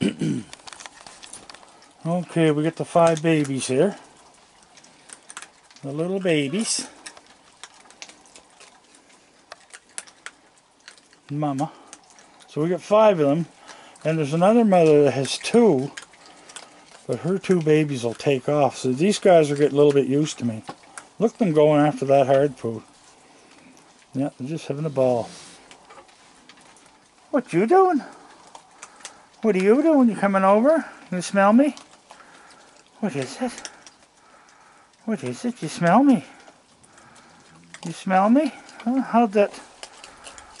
okay, we got the five babies here. The little babies. Mama. So we got five of them. And there's another mother that has two. But her two babies will take off. So these guys are getting a little bit used to me. Look them going after that hard food. Yeah, they're just having a ball. What you doing? What are you doing? You coming over? You smell me? What is it? What is it? You smell me? You smell me? How'd that...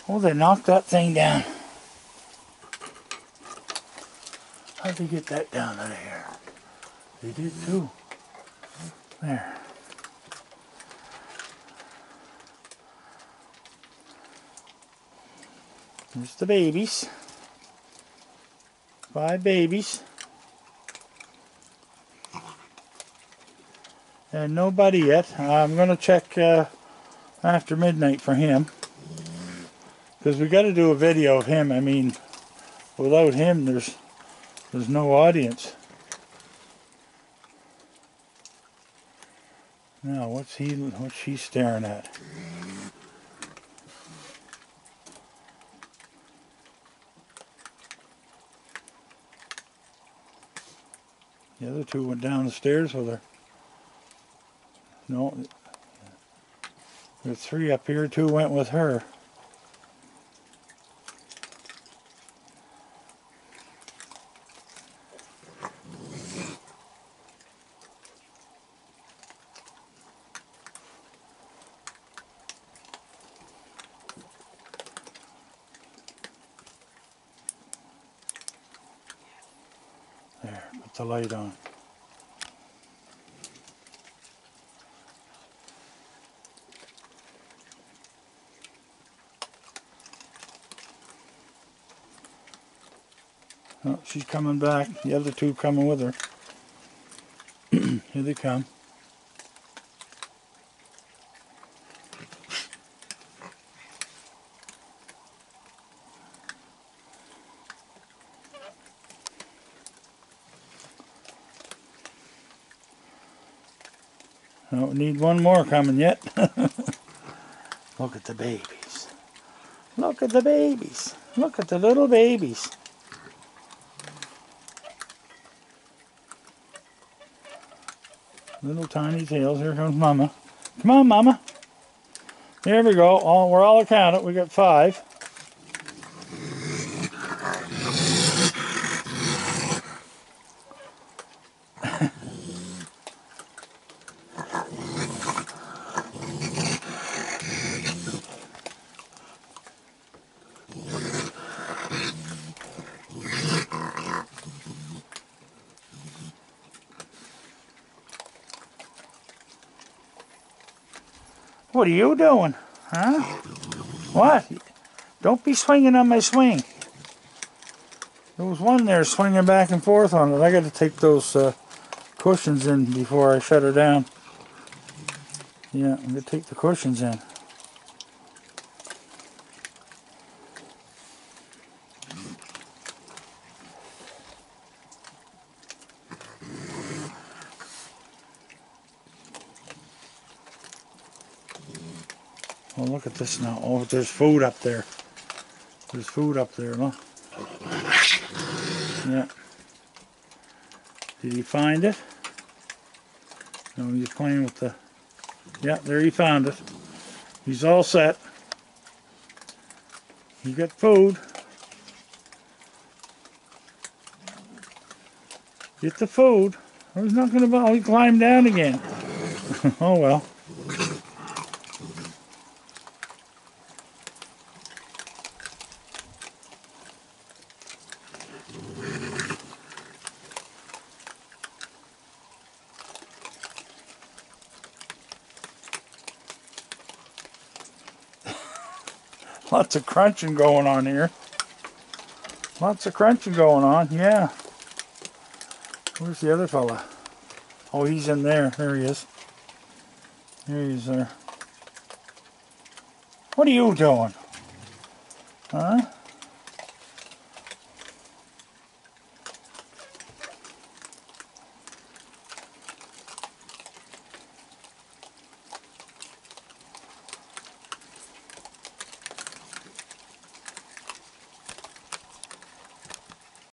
Oh, they knocked that thing down. How'd they get that down out of here? They did too. There. There's the babies. Five babies. And nobody yet. I'm going to check uh, after midnight for him. Because we got to do a video of him. I mean, without him, there's there's no audience. Now, what's he? What's she staring at? The other two went down the stairs with her. No, there's three up here. Two went with her. The light on. Oh, she's coming back. The other two coming with her. Here they come. Don't need one more coming yet. Look at the babies. Look at the babies. Look at the little babies. Little tiny tails. Here comes Mama. Come on, Mama. There we go. All, we're all accounted. We got five. What are you doing? Huh? What? Don't be swinging on my swing. There was one there swinging back and forth on it. I got to take those uh, cushions in before I shut her down. Yeah, I'm going to take the cushions in. Oh, look at this now. Oh, there's food up there. There's food up there, no? Yeah. Did he find it? No, he's playing with the... Yeah, there he found it. He's all set. He got food. Get the food. Oh, he's not going to... He climbed down again. oh, well. Lots of crunching going on here. Lots of crunching going on, yeah. Where's the other fella? Oh, he's in there. There he is. There he is there. What are you doing? Huh?